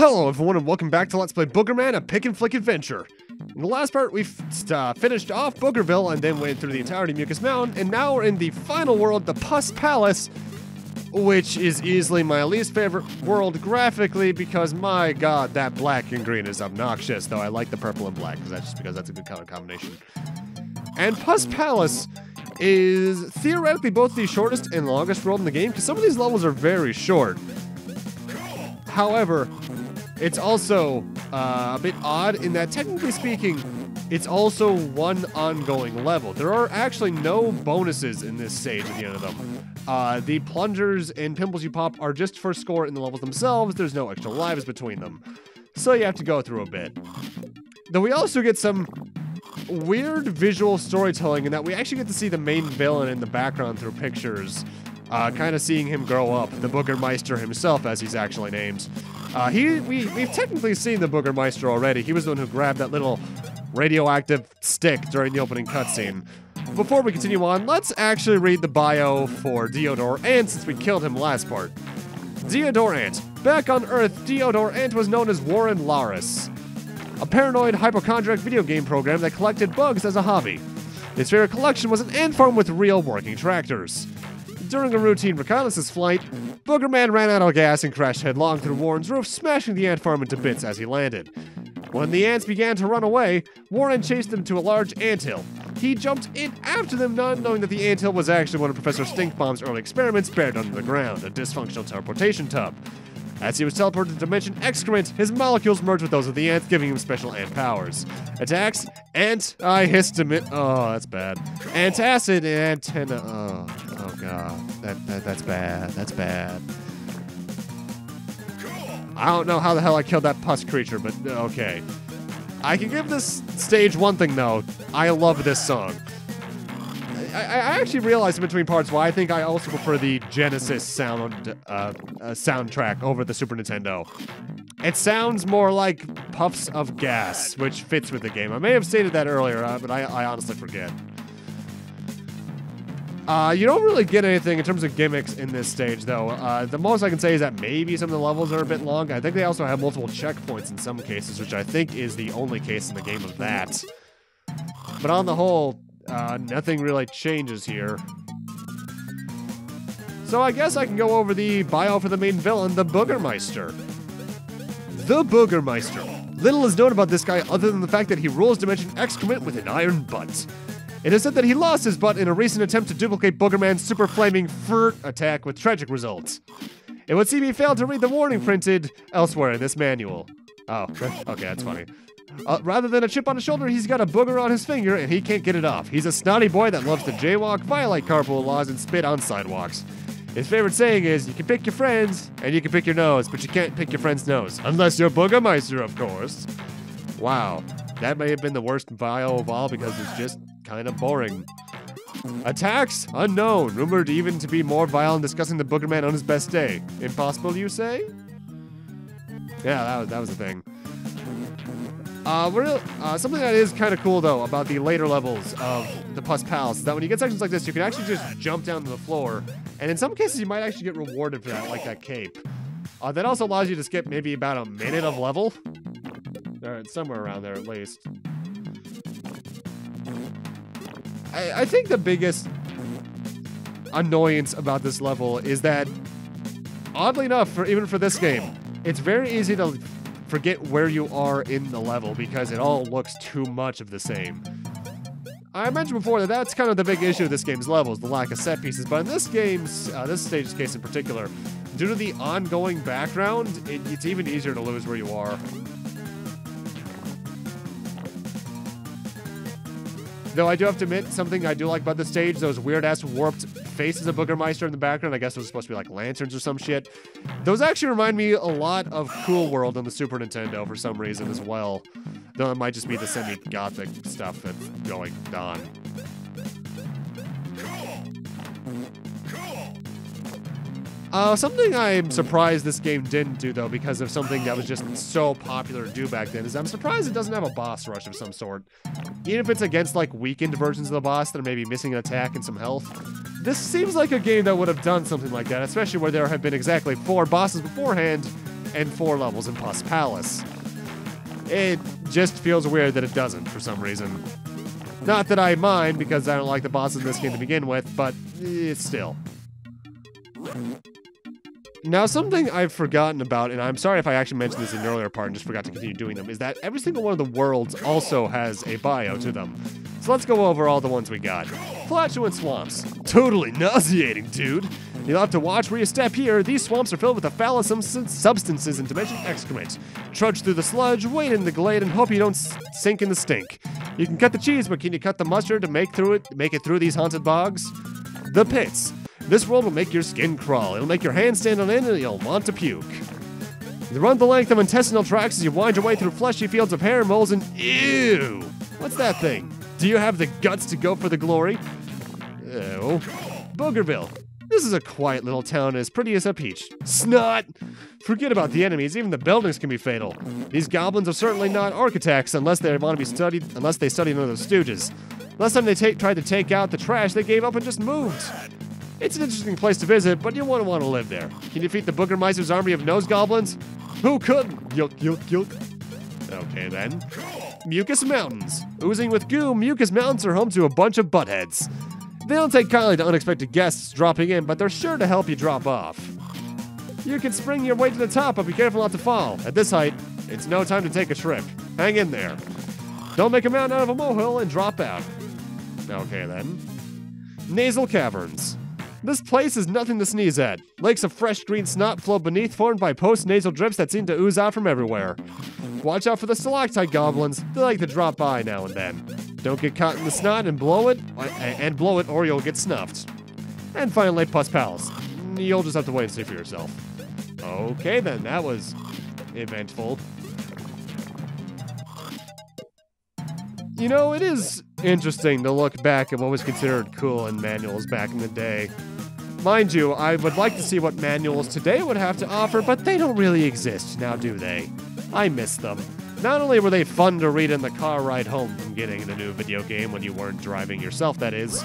Hello everyone and welcome back to Let's Play Boogerman, a pick and flick adventure. In the last part, we uh, finished off Boogerville and then went through the entirety of Mucous Mountain, and now we're in the final world, the Pus Palace, which is easily my least favorite world graphically because my god, that black and green is obnoxious, though I like the purple and black because that's just because that's a good color combination. And Pus Palace is theoretically both the shortest and longest world in the game because some of these levels are very short. However, it's also uh, a bit odd in that, technically speaking, it's also one ongoing level. There are actually no bonuses in this stage at the end of them. Uh, the plungers and pimples you pop are just for score in the levels themselves. There's no extra lives between them. So you have to go through a bit. Though we also get some weird visual storytelling in that we actually get to see the main villain in the background through pictures. Uh, kind of seeing him grow up, the Boogermeister himself, as he's actually named. Uh, he, we, we've technically seen the Boogermeister already. He was the one who grabbed that little radioactive stick during the opening cutscene. Before we continue on, let's actually read the bio for Deodor Ant since we killed him last part. Deodor Ant. Back on Earth, Deodor Ant was known as Warren Laris, a paranoid hypochondriac video game program that collected bugs as a hobby. His favorite collection was an ant farm with real working tractors. During a routine reconnaissance flight, Boogerman ran out of gas and crashed headlong through Warren's roof, smashing the ant farm into bits as he landed. When the ants began to run away, Warren chased them to a large anthill. He jumped in after them, not knowing that the anthill was actually one of Professor Stinkbaum's early experiments buried under the ground, a dysfunctional teleportation tub. As he was teleported to Dimension X-Crement, his molecules merged with those of the ants, giving him special ant powers. Attacks, ant, I histamine. Oh, that's bad. Antacid, antenna. Oh, god, that, that that's bad. That's bad. I don't know how the hell I killed that pus creature, but okay. I can give this stage one thing though. I love this song. I, I actually realized in between parts why I think I also prefer the Genesis sound uh, uh, soundtrack over the Super Nintendo. It sounds more like puffs of gas, which fits with the game. I may have stated that earlier, uh, but I, I honestly forget. Uh, you don't really get anything in terms of gimmicks in this stage, though. Uh, the most I can say is that maybe some of the levels are a bit long. I think they also have multiple checkpoints in some cases, which I think is the only case in the game of that. But on the whole, uh, nothing really changes here. So I guess I can go over the bio for the main villain, the Boogermeister. The Boogermeister. Little is known about this guy other than the fact that he rules Dimension X-Crement with an iron butt. It is said that he lost his butt in a recent attempt to duplicate Boogerman's super flaming furt attack with tragic results. It would seem he failed to read the warning printed elsewhere in this manual. Oh, okay, that's funny. Uh, rather than a chip on his shoulder, he's got a booger on his finger and he can't get it off. He's a snotty boy that loves to jaywalk, violate carpool laws, and spit on sidewalks. His favorite saying is, you can pick your friends and you can pick your nose, but you can't pick your friend's nose. Unless you're Boogermeister, of course. Wow, that may have been the worst bio of all because it's just kind of boring. Attacks? Unknown. Rumored even to be more vile and discussing the Boogerman on his best day. Impossible, you say? Yeah, that was, that was the thing. Uh, real, uh, something that is kind of cool though about the later levels of the Pus Palace is that when you get sections like this, you can actually just jump down to the floor, and in some cases you might actually get rewarded for that, like that cape. Uh, that also allows you to skip maybe about a minute of level. Somewhere around there at least. I, I think the biggest annoyance about this level is that, oddly enough, for even for this game, it's very easy to forget where you are in the level because it all looks too much of the same. I mentioned before that that's kind of the big issue of this game's levels, the lack of set pieces, but in this game's, uh, this stage's case in particular, due to the ongoing background, it, it's even easier to lose where you are. Though I do have to admit, something I do like about the stage, those weird-ass warped faces of Boogermeister in the background, I guess those supposed to be like lanterns or some shit. Those actually remind me a lot of Cool World on the Super Nintendo for some reason as well. Though it might just be the semi-gothic stuff that's going on. Uh, something I'm surprised this game didn't do, though, because of something that was just so popular to do back then, is I'm surprised it doesn't have a boss rush of some sort. Even if it's against, like, weakened versions of the boss that are maybe missing an attack and some health. This seems like a game that would have done something like that, especially where there have been exactly four bosses beforehand, and four levels in Pus Palace. It just feels weird that it doesn't for some reason. Not that I mind because I don't like the bosses in this game to begin with, but it's still. Now, something I've forgotten about, and I'm sorry if I actually mentioned this in an earlier part and just forgot to continue doing them, is that every single one of the worlds also has a bio to them. So let's go over all the ones we got. Flatulent swamps. Totally nauseating, dude. You'll have to watch where you step here. These swamps are filled with the foulest substances and Dimension X-Crement. Trudge through the sludge, wait in the glade, and hope you don't sink in the stink. You can cut the cheese, but can you cut the mustard to make through it, make it through these haunted bogs? The pits. This world will make your skin crawl. It'll make your hands stand on end and you'll want to puke. You run the length of intestinal tracts as you wind your way through fleshy fields of hair, moles, and ew! What's that thing? Do you have the guts to go for the glory? Oh. Boogerville. This is a quiet little town as pretty as a peach. Snot! Forget about the enemies, even the buildings can be fatal. These goblins are certainly not architects unless they want to be studied unless they studied under the stooges. Last time they tried to take out the trash, they gave up and just moved. It's an interesting place to visit, but you won't want to live there. Can you defeat the Boogermeister's army of nose goblins? Who couldn't? Yuck, yuck, yuck. Okay then. Mucous Mountains. Oozing with goo, Mucous Mountains are home to a bunch of buttheads. They don't take kindly to unexpected guests dropping in, but they're sure to help you drop off. You can spring your way to the top, but be careful not to fall. At this height, it's no time to take a trip. Hang in there. Don't make a mountain out of a molehill and drop out. Okay then. Nasal Caverns. This place is nothing to sneeze at. Lakes of fresh green snot flow beneath, formed by post-nasal drips that seem to ooze out from everywhere. Watch out for the stalactite goblins. They like to drop by now and then. Don't get caught in the snot and blow it, uh, and blow it, or you'll get snuffed. And finally, Pus Palace. You'll just have to wait and see for yourself. Okay, then that was eventful. You know, it is interesting to look back at what was considered cool in manuals back in the day. Mind you, I would like to see what manuals today would have to offer, but they don't really exist now, do they? I miss them. Not only were they fun to read in the car ride home from getting the new video game when you weren't driving yourself, that is,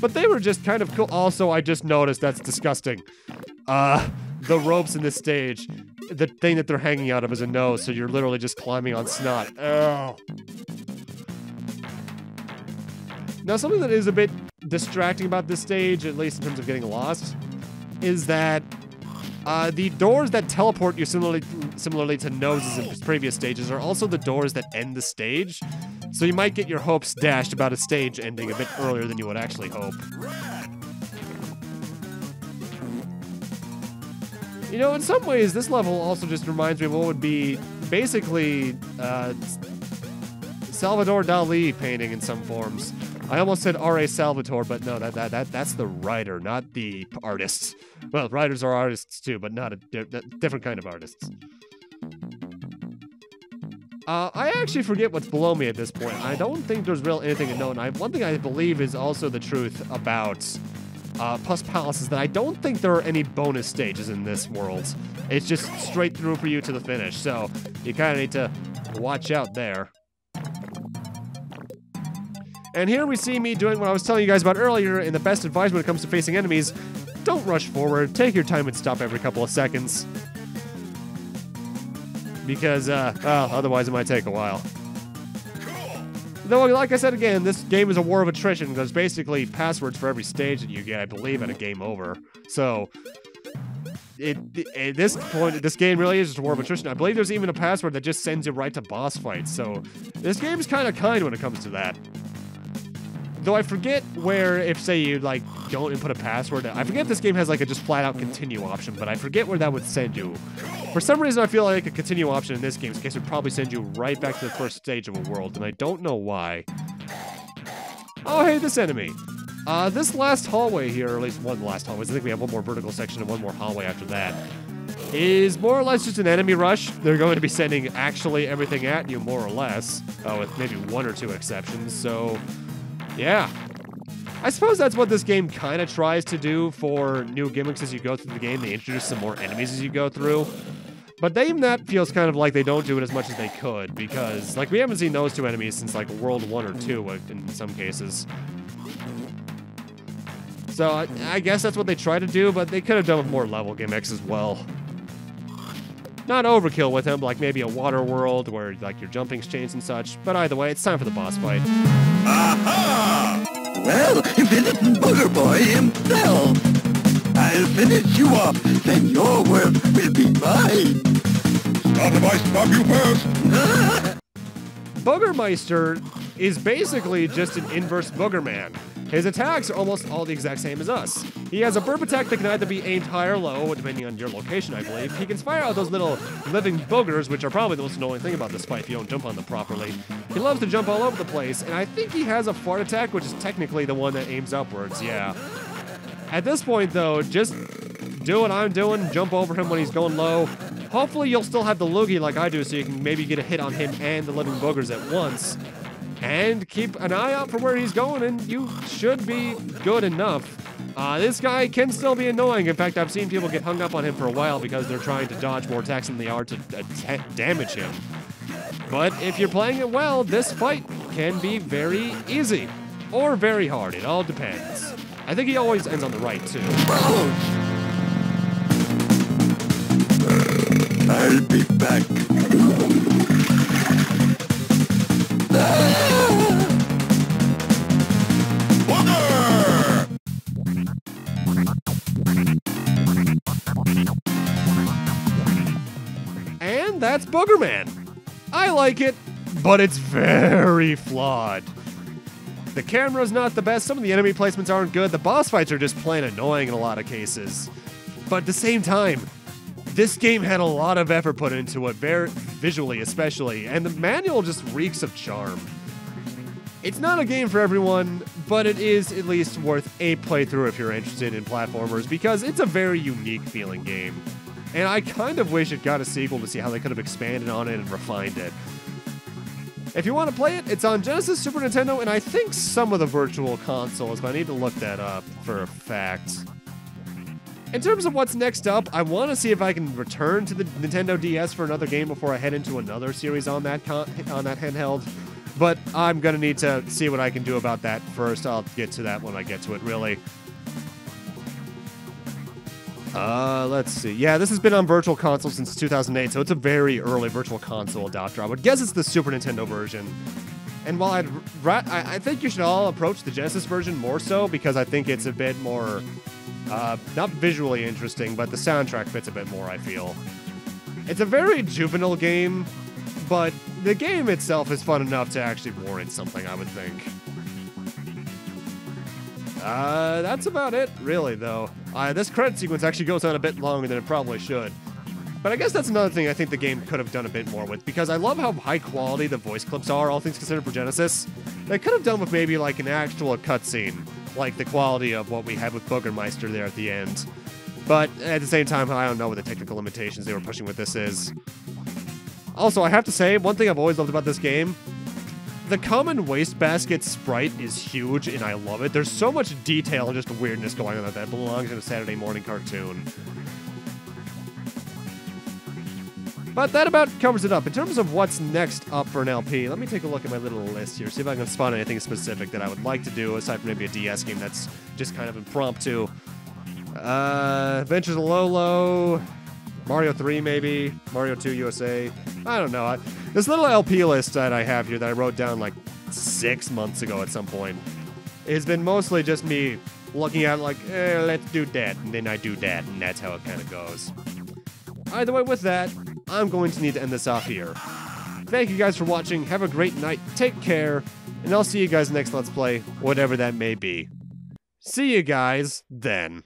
but they were just kind of cool. Also, I just noticed that's disgusting. Uh, the ropes in this stage, the thing that they're hanging out of is a nose, so you're literally just climbing on snot. Oh. Now, something that is a bit distracting about this stage, at least in terms of getting lost, is that uh, the doors that teleport you similarly similarly to noses in previous stages are also the doors that end the stage. So you might get your hopes dashed about a stage ending a bit earlier than you would actually hope. You know, in some ways, this level also just reminds me of what would be basically uh, Salvador Dali painting in some forms. I almost said R.A. Salvatore, but no, that, that, that, that's the writer, not the artist. Well, writers are artists too, but not a di different kind of artists. Uh, I actually forget what's below me at this point. I don't think there's real anything. And I, one thing I believe is also the truth about uh, Pus Palace is that I don't think there are any bonus stages in this world. It's just straight through for you to the finish. So you kind of need to watch out there. And here we see me doing what I was telling you guys about earlier in the best advice when it comes to facing enemies. Don't rush forward, take your time and stop every couple of seconds. Because, uh, well, otherwise it might take a while. Though, like I said again, this game is a war of attrition. There's basically passwords for every stage that you get, I believe, at a game over. So, it, at this point, this game really is just a war of attrition. I believe there's even a password that just sends you right to boss fights. So, this game is kind of kind when it comes to that. Though I forget where, if say you like don't input a password, I forget this game has like a just flat out continue option, but I forget where that would send you. For some reason, I feel like a continue option in this game's case would probably send you right back to the first stage of a world, and I don't know why. Oh, hey, this enemy. Uh, this last hallway here, or at least one last hallways, I think we have one more vertical section and one more hallway after that, is more or less just an enemy rush. They're going to be sending actually everything at you, more or less, uh, with maybe one or two exceptions, so yeah. I suppose that's what this game kind of tries to do for new gimmicks as you go through the game. They introduce some more enemies as you go through. But even that feels kind of like they don't do it as much as they could because, like, we haven't seen those two enemies since, like, World 1 or 2 uh, in some cases. So I, I guess that's what they try to do, but they could have done with more level gimmicks as well. Not overkill with him, like maybe a water world where like your jumping's changed and such. But either way, it's time for the boss fight. Aha! Well, isn't Booger Boy himself, I'll finish you off, then your world will be mine. Stop if I stop you first. Boogermeister is basically just an inverse Boogerman. His attacks are almost all the exact same as us. He has a burp attack that can either be aimed high or low, depending on your location, I believe. He can fire out those little living boogers, which are probably the most annoying thing about this fight if you don't jump on them properly. He loves to jump all over the place, and I think he has a fart attack, which is technically the one that aims upwards, yeah. At this point, though, just do what I'm doing, jump over him when he's going low. Hopefully you'll still have the loogie like I do, so you can maybe get a hit on him and the living boogers at once and keep an eye out for where he's going, and you should be good enough. Uh, this guy can still be annoying. In fact, I've seen people get hung up on him for a while because they're trying to dodge more attacks than they are to uh, damage him. But if you're playing it well, this fight can be very easy or very hard. It all depends. I think he always ends on the right, too. I'll be back. Boogerman. I like it, but it's very flawed. The camera's not the best, some of the enemy placements aren't good, the boss fights are just plain annoying in a lot of cases. But at the same time, this game had a lot of effort put into it, very visually especially, and the manual just reeks of charm. It's not a game for everyone, but it is at least worth a playthrough if you're interested in platformers because it's a very unique feeling game. And I kind of wish it got a sequel to see how they could have expanded on it and refined it. If you want to play it, it's on Genesis, Super Nintendo, and I think some of the virtual consoles, but I need to look that up for a fact. In terms of what's next up, I want to see if I can return to the Nintendo DS for another game before I head into another series on that on that handheld. But I'm to need to see what I can do about that first. I'll get to that when I get to it, really. Uh, let's see. Yeah, this has been on Virtual Console since 2008, so it's a very early Virtual Console adopter. I would guess it's the Super Nintendo version. And while I'd, I think you should all approach the Genesis version more so because I think it's a bit more, uh, not visually interesting, but the soundtrack fits a bit more. I feel. It's a very juvenile game, but the game itself is fun enough to actually warrant something, I would think. Uh, that's about it, really, though. Uh, this credit sequence actually goes on a bit longer than it probably should. But I guess that's another thing I think the game could have done a bit more with, because I love how high quality the voice clips are, all things considered for Genesis. They could have done with maybe like an actual cutscene, like the quality of what we had with Boogermeister there at the end. But at the same time, I don't know what the technical limitations they were pushing with this is. Also, I have to say, one thing I've always loved about this game, the common wastebasket sprite is huge, and I love it. There's so much detail and just weirdness going on that belongs in a Saturday morning cartoon. But that about covers it up. In terms of what's next up for an LP, let me take a look at my little list here, see if I can spot anything specific that I would like to do, aside from maybe a DS game that's just kind of impromptu. Uh, Adventures of Lolo, Mario 3 maybe, Mario 2 USA. I don't know. I, this little LP list that I have here that I wrote down like six months ago at some point has been mostly just me looking at like, eh, let's do that, and then I do that, and that's how it kind of goes. Either way, with that, I'm going to need to end this off here. Thank you guys for watching. Have a great night. Take care, and I'll see you guys next Let's Play, whatever that may be. See you guys then.